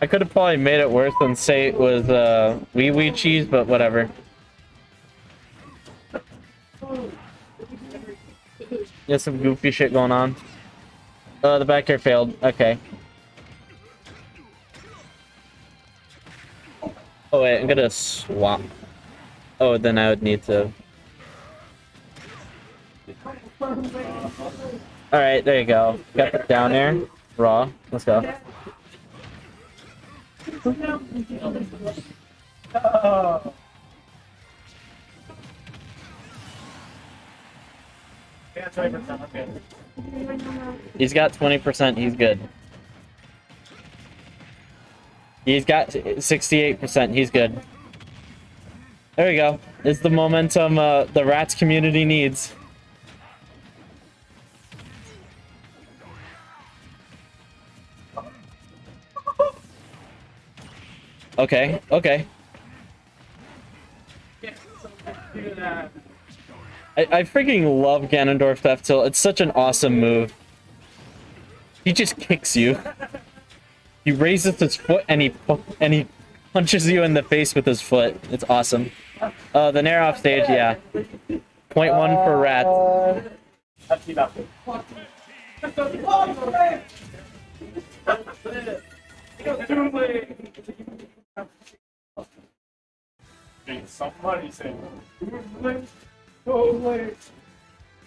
I could have probably made it worse than say it was uh, wee wee cheese, but whatever. There's some goofy shit going on. Uh, the back air failed. Okay. Oh wait, I'm gonna swap. Oh, then I would need to. Alright, there you go. Got the down air. Raw. Let's go. He's got 20%, he's good. He's got 68%, he's good. There we go. It's the momentum uh, the Rats community needs. Okay, okay. I, I freaking love Ganondorf's F-tilt. It's such an awesome move. He just kicks you. He raises his foot and he and he punches you in the face with his foot. It's awesome. Uh, the Nair off stage, yeah. Point one for Rat. Somebody said,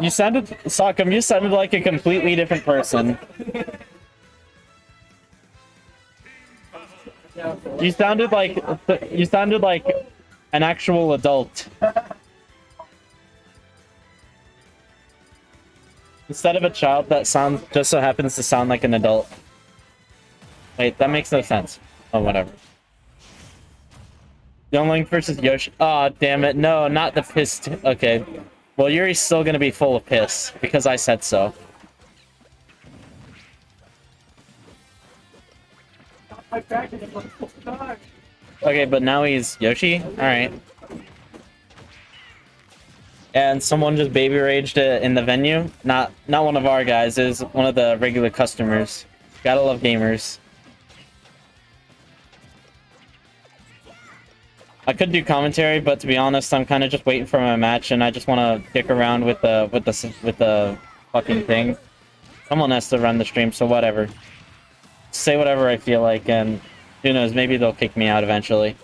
You sounded, Sockem, you sounded like a completely different person. You sounded like, you sounded like an actual adult. Instead of a child that sounds, just so happens to sound like an adult. Wait, that makes no sense. Oh, whatever. Young Link versus Yoshi. Aw, oh, damn it. No, not the piss. Okay. Well, Yuri's still gonna be full of piss, because I said so. Okay, but now he's Yoshi? Alright. And someone just baby raged it in the venue. Not not one of our guys, is one of the regular customers. Gotta love gamers. I could do commentary, but to be honest, I'm kind of just waiting for my match, and I just want to dick around with the with the with the fucking thing. Someone has to run the stream, so whatever. Say whatever I feel like, and who knows, maybe they'll kick me out eventually.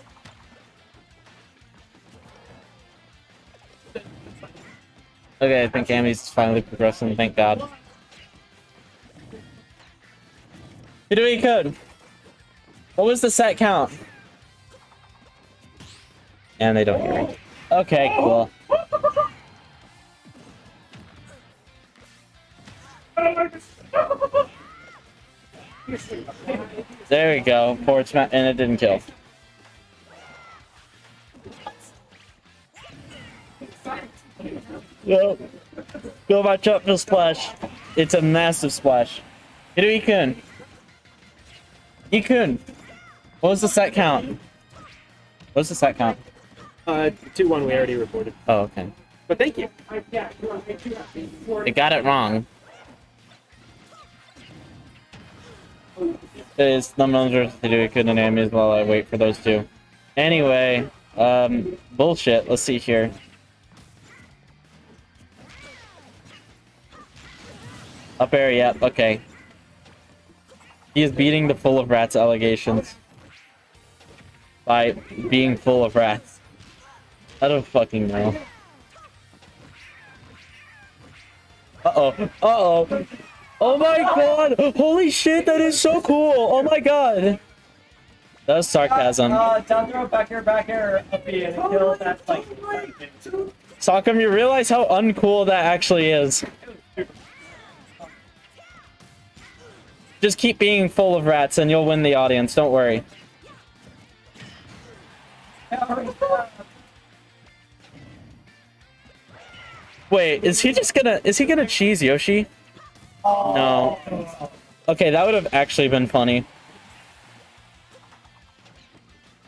Okay, I think Amy's finally progressing, thank God. Hidoi code. What was the set count? And they don't hear me. Okay, cool. There we go. Smash, and it didn't kill. Go. Go watch out for splash. It's a massive splash. Hit Ikun. Ikun. What was the set count? What was the set count? Uh, 2-1 we already reported. Oh, okay. But thank you. They got it wrong. It is Num Nums versus Hidoi and enemies while I wait for those two. Anyway, um, bullshit. Let's see here. Up air, yep, okay. He is beating the full of rats allegations. By being full of rats. I don't fucking know. Uh-oh. Uh-oh. Oh my god! Holy shit, that is so cool! Oh my god! That was sarcasm. Uh, down throw, back air, back air, up and kill that like. Sockem, you realize how uncool that actually is. Just keep being full of rats and you'll win the audience, don't worry. Wait, is he just gonna is he gonna cheese Yoshi? No. Okay, that would have actually been funny.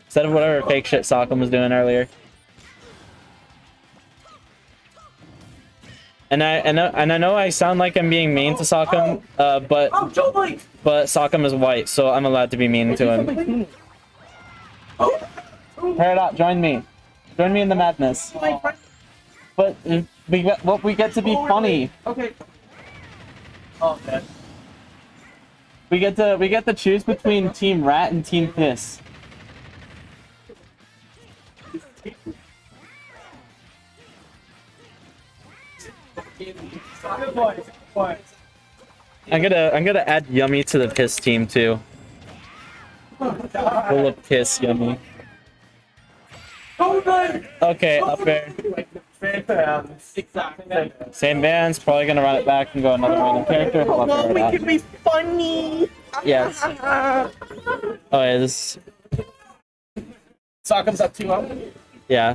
Instead of whatever fake shit Sockem was doing earlier. And I and I, and I know I sound like I'm being mean to Sockem, uh, but Oh, but Sockem is white, so I'm allowed to be mean to him. Peridot, join me. Join me in the madness. But uh, we get, well, we get to be funny. Okay. Oh, man. We get to we get to choose between Team Rat and Team Piss. Good boy. Good boy. I'm gonna I'm gonna add Yummy to the Piss team too. Full of Piss Yummy. Oh! Okay, up there. Fans. Exactly. Same bands, probably gonna run it back and go another random character. Oh, I'll No, we can be funny. Yes. Oh yeah, this Sockem's up 2 0. yeah.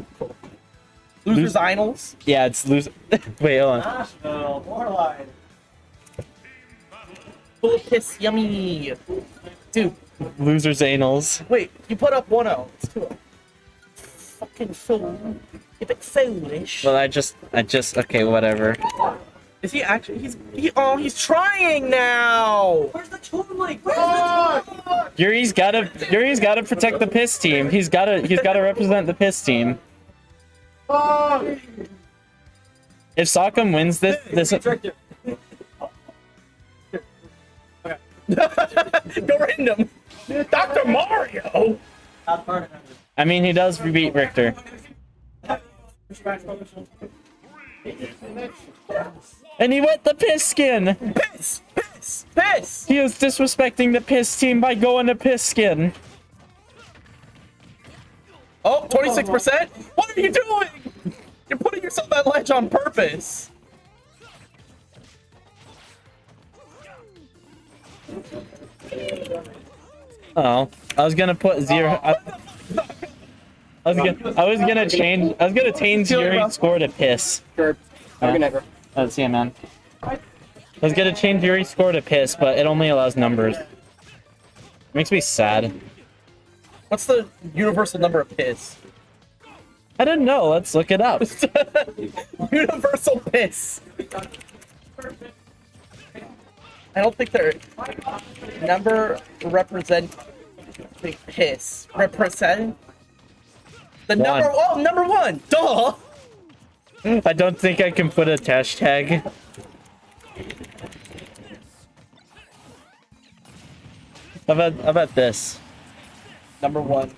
Losers Finals. Yeah, it's lose wait, hold on. Nashville. More line. Full of piss, yummy. Dude, Losers anals. wait, you put up 1 0. It's 2 0. Fucking fool. You bit foolish. Well I just I just okay, whatever. Is he actually? He's. He, oh, he's trying now. Where's the Joe Blake? Where's the Joe Yuri's gotta Yuri's gotta protect the piss team. He's gotta he's gotta represent the piss team. Oh! If Sockem wins this this Tricked you. Go random. Dr. Mario. Not part of it. I mean he does beat Richter. And he went the piss skin! Piss, piss, piss. He is disrespecting the piss team by going to piss skin. Oh, 26%? What are you doing? You're putting yourself at ledge on purpose. Oh, I was gonna put zero. Oh. I, I was gonna, I was gonna change. I was gonna change Yuri's score to piss. Sure. Good night. Let's see, man. I was gonna change Yuri's score to piss, but it only allows numbers. Makes me sad. What's the universal number of piss? I don't know. Let's look it up. universal piss. I don't think their number represent the piss. Represent the number. One. Oh, number one. Duh. I don't think I can put a hashtag. How about how about this? Number one.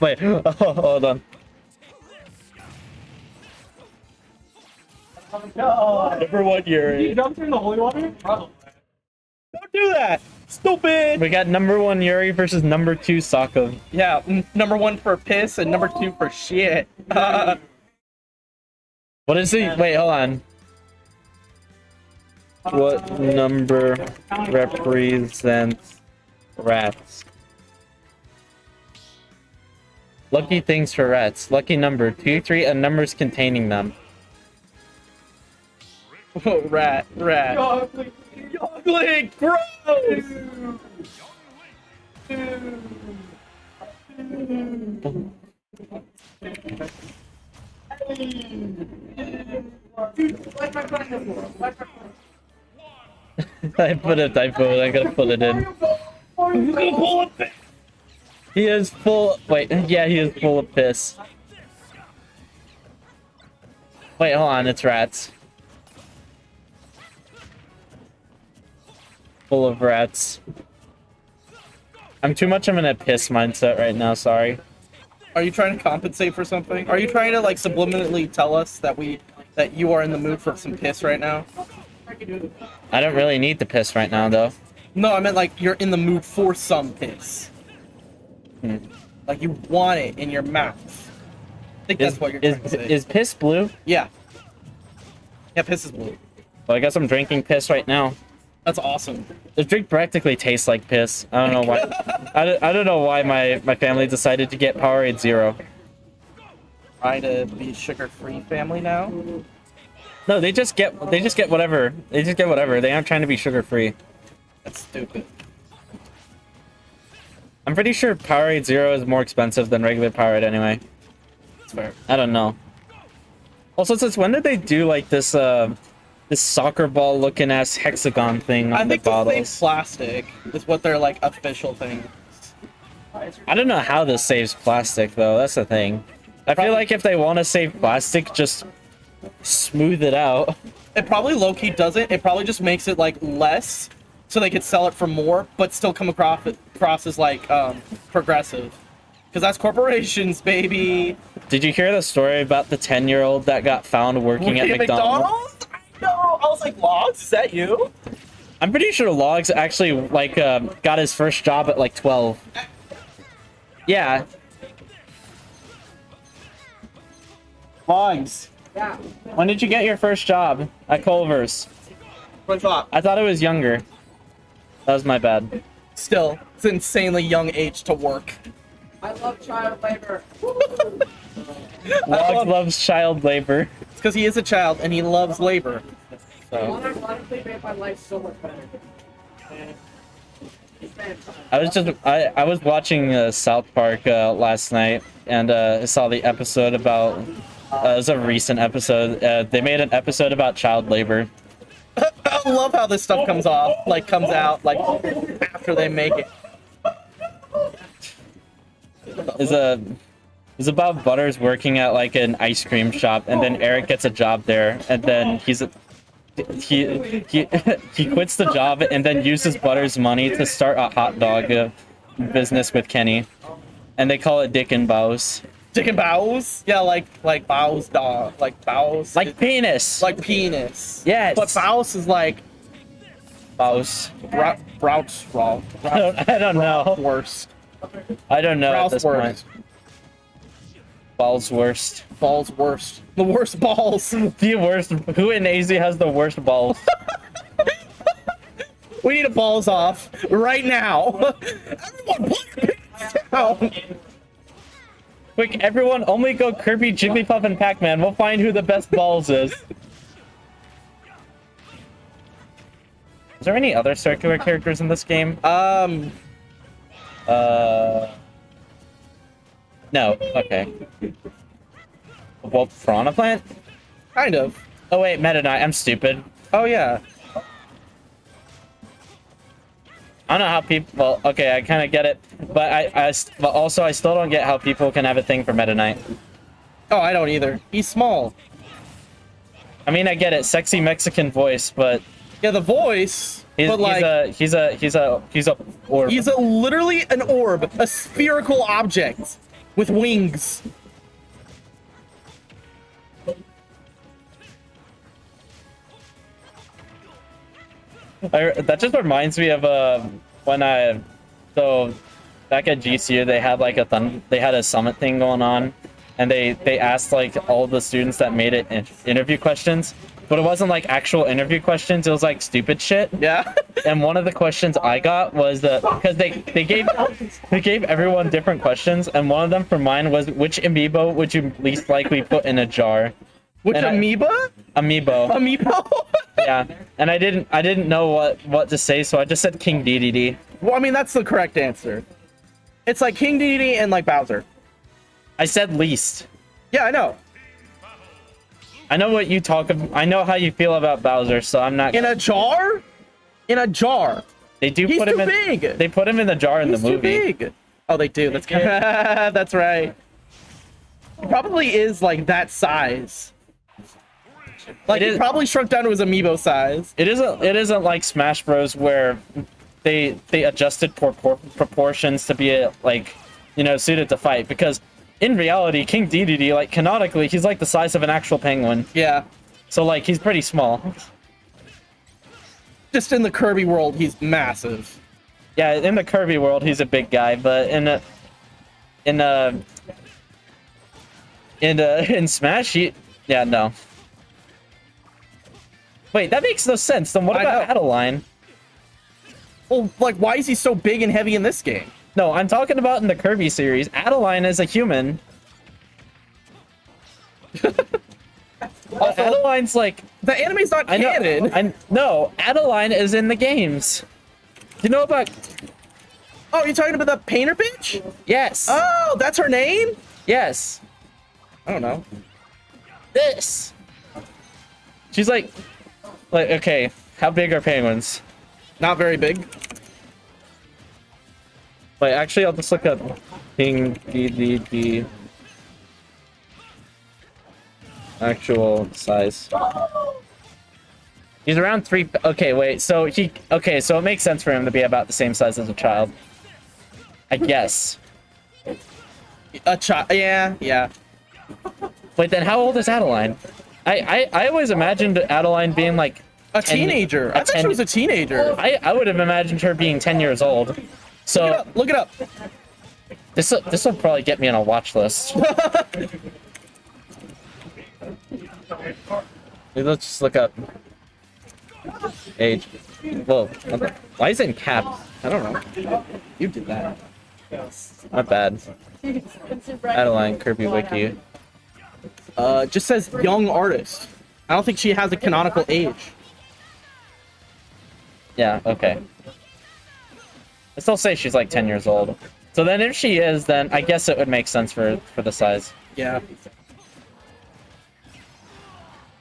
Wait, oh, hold on. Oh, Number one you Yuri. jumped in the holy water? Probably. Don't do that. Stupid. We got number one Yuri versus number two Sokka. Yeah, number one for piss and number two for shit. What is he? Wait, hold on. What number represents rats? Lucky things for rats. Lucky number two, three, and numbers containing them. oh, rat, rat. Ugly. Gross. I put a typo. I gotta put it in. He is full. Wait, yeah, he is full of piss. Wait, hold on. It's rats. Full of rats. I'm too much of in a piss mindset right now. Sorry. Are you trying to compensate for something? Are you trying to like subliminally tell us that we that you are in the mood for some piss right now? I don't really need the piss right now, though. No, I meant like you're in the mood for some piss. Hmm. Like you want it in your mouth. I think Is, that's what you're is, trying to is piss blue? yeah. Yeah, piss is blue. Well, I guess I'm drinking piss right now. That's awesome. The drink practically tastes like piss. I don't know why. I, don't, I don't know why my, my family decided to get Powerade Zero. Try to be sugar-free family now. No, they just get they just get whatever. They just get whatever. They aren't trying to be sugar free. That's stupid. I'm pretty sure Powerade Zero is more expensive than regular Powerade anyway. That's fair. I don't know. Also, since when did they do like this uh this soccer ball looking ass hexagon thing on I the think the thing bottles? plastic is what their like official thing. I don't know how this saves plastic though. That's the thing. I feel like if they want to save plastic, just smooth it out. It probably low key doesn't. It probably just makes it like less, so they could sell it for more, but still come across across as like um, progressive. Because that's corporations, baby. Did you hear the story about the 10 year old that got found working, at McDonald's? I know. I was like, Logs, is that you? I'm pretty sure Logs actually like uh, got his first job at like 12. Yeah, Logs. Yeah. When did you get your first job at Culver's? What's up? I thought it was younger. That was my bad. Still, it's an insanely young age to work. I love child labor. Logs love- loves child labor. It's because he is a child and he loves labor. So ironically made my so much better. It's. I was just I, I was watching uh, South Park uh, last night and uh, I saw the episode about uh, it was a recent episode. Uh, they made an episode about child labor. I love how this stuff comes off, like comes out, like after they make it. Is a is about Butters working at like an ice cream shop and then Eric gets a job there and then he's a, he he he quits the job and then uses Butters' money to start a hot dog uh, business with Kenny, and they call it Dick and Bows. Dick and bows? Yeah, like like bows dog, like bows. Like penis. like penis. Yes. But bows is like Bows. bra- brouts raw. I don't, I don't know. Worst. I don't know at this worst. point. Balls worst. Balls worst. The worst balls. The worst. Who in AZ has the worst balls? We need a balls off right now. Everyone, put down. Quick, everyone, only go Kirby, Jigglypuff, and Pac-Man. We'll find who the best balls is. Is there any other circular characters in this game? Um, Uh. No. Okay. Well, Piranha Plant? kind of. Oh wait, Meta Knight. I'm stupid. Oh yeah. I don't know how people. Well, okay, I kind of get it, but I, I, but also I still don't get how people can have a thing for Meta Knight. Oh, I don't either. He's small. I mean, I get it, sexy Mexican voice, but Yeah, the voice. he's, but like, he's a he's a he's a he's a orb. he's a literally an orb, a spherical object with wings. I, that just reminds me of uh, when I so back at GCU they had like a thun- they had a summit thing going on, and they they asked like all the students that made it in- interview questions, but it wasn't like actual interview questions. It was like stupid shit. Yeah. And one of the questions I got was the because they they gave they gave everyone different questions, and one of them for mine was which amiibo would you least likely put in a jar? Which And I- amoeba? Amiibo. Amiibo? Yeah. And I didn't I didn't know what what to say, so I just said King Dedede. well, I mean, that's the correct answer. It's like King Dedede and like Bowser. I said least. Yeah, I know. I know what you talk about. I know how you feel about Bowser, so I'm not. In a jar? In a jar. they do He's put him too in. big. They put him in the jar in He's the too movie. big. Oh, they do. That's that's right. Probably is like that size. Like It he probably shrunk down to his amiibo size. It isn't. It isn't like Smash Bros. where they they adjusted propor- proportions to be like you know suited to fight because in reality King Dedede like canonically he's like the size of an actual penguin. Yeah. So like he's pretty small. Just in the Kirby world, he's massive. Yeah, in the Kirby world, he's a big guy, but in a, in a, in uh, a, in Smash, he, yeah, no. Wait, that makes no sense. Then what about. Adeleine? Well, like, why is he so big and heavy in this game? No, I'm talking about in the Kirby series. Adeleine is a human. Also, Adeleine's like, the anime's not I know, canon. I no, Adeleine is in the games. You know about? Oh, you're talking about the painter bitch? Yes, Oh, that's her name? yes. I don't know. this. She's like, like okay, how big are penguins? Not very big. Wait, actually, I'll just look up King Dedede actual size. He's around three. Okay, wait. So he. Okay, so it makes sense for him to be about the same size as a child. I guess. A child. Yeah, yeah. Wait, then how old is Adeleine? I I, I always imagined Adeleine being like. A 10 teenager. I a thought she was a teenager. I I would have imagined her being ten years old. Look it So up. Look it up. this this will probably get me on a watch list. Let's just look up age. Whoa, why is it in caps? I don't know. You did that. Not bad. Adeleine Kirby Wiki. Uh, just says young artist. I don't think she has a canonical age. Yeah, okay. I still say she's like 10 years old. So then if she is, then I guess it would make sense for for the size. Yeah.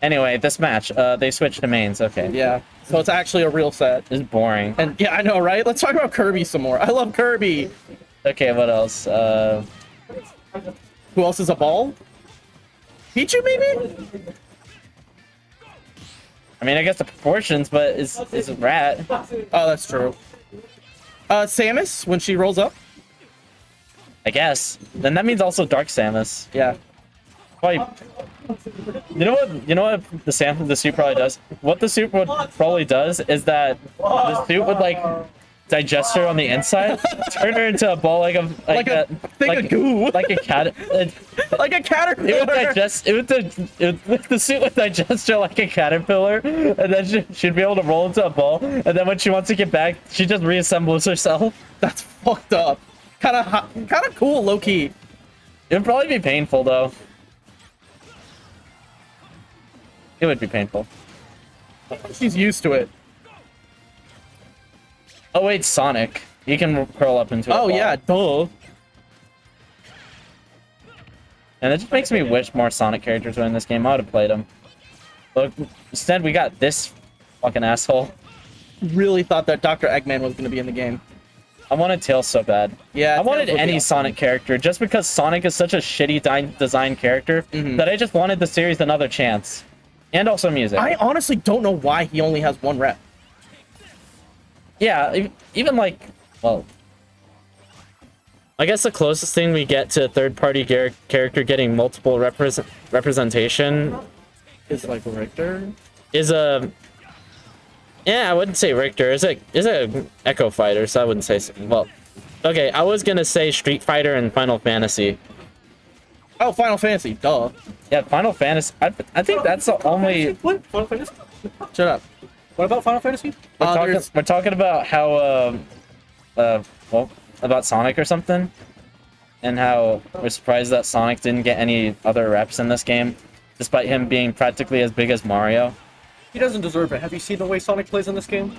Anyway, this match, uh, they switched to mains. Okay. Yeah. So it's actually a real set. It's boring. And yeah, I know, right? Let's talk about Kirby some more. I love Kirby. Okay, what else? Uh, Who else is a ball? Pichu, maybe? I mean, I guess the proportions, but is is a rat. Oh, that's true. Uh, Samus, when she rolls up? I guess. Then that means also Dark Samus. Yeah. Probably. You know what? You know what the Sam the suit probably does. What the suit would probably does is that the suit would like digest her on the inside, turn her into a ball like a like, Like a thing like, of goo. like a cat. It, uh, Like a it would caterpillar. digest. It would, it would. The suit would digest her like a caterpillar, and then she, she'd be able to roll into a ball. And then when she wants to get back, she just reassembles herself. That's fucked up. Kind of kind of cool, low key. It would probably be painful though. It would be painful. She's used to it. Oh wait, Sonic. He can curl up into a Oh ball. yeah, duh. And it just makes me wish more Sonic characters were in this game. I would have played them. Look, instead we got this fucking asshole. Really thought that Dr. Eggman was gonna be in the game. I wanted Tails so bad. Yeah, I wanted Tails would be any awesome. Sonic character just because Sonic is such a shitty di- design character Mhm. that I just wanted the series another chance. And also music. I honestly don't know why he only has one rep. Yeah, even like, well, I guess the closest thing we get to a third-party character getting multiple repres- representation Is like Richter. is a. Yeah, I wouldn't say Richter. Is a is a Echo Fighter, so I wouldn't say. s- Well, okay, I was gonna say Street Fighter and Final Fantasy. Oh, Final Fantasy. Duh. Yeah, Final Fantasy. I, I think that's the only. What? Final Fantasy? Shut up. What about Final Fantasy? We're, Uh, talking, we're talking about how, um, uh, well, about Sonic or something, and how we're surprised that Sonic didn't get any other reps in this game, despite him being practically as big as Mario. He doesn't deserve it. Have you seen the way Sonic plays in this game?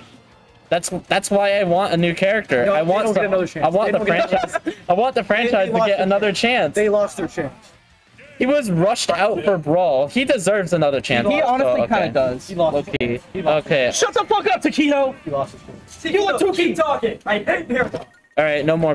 That's that's why I want a new character. No, I want another chance. I want They the franchise. I want the franchise to get another chance. chance. They lost their chance. He was rushed out for Brawl. He deserves another chance. He also, honestly oh, okay. kind of does. He lost. Low-key. He lost. Okay. Shut the fuck up, Taquito! He lost his chance. You let Tuki- keep talking. I hate him. All right. No more